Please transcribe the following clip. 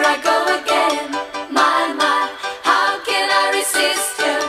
here I go again. My, my, how can I resist you?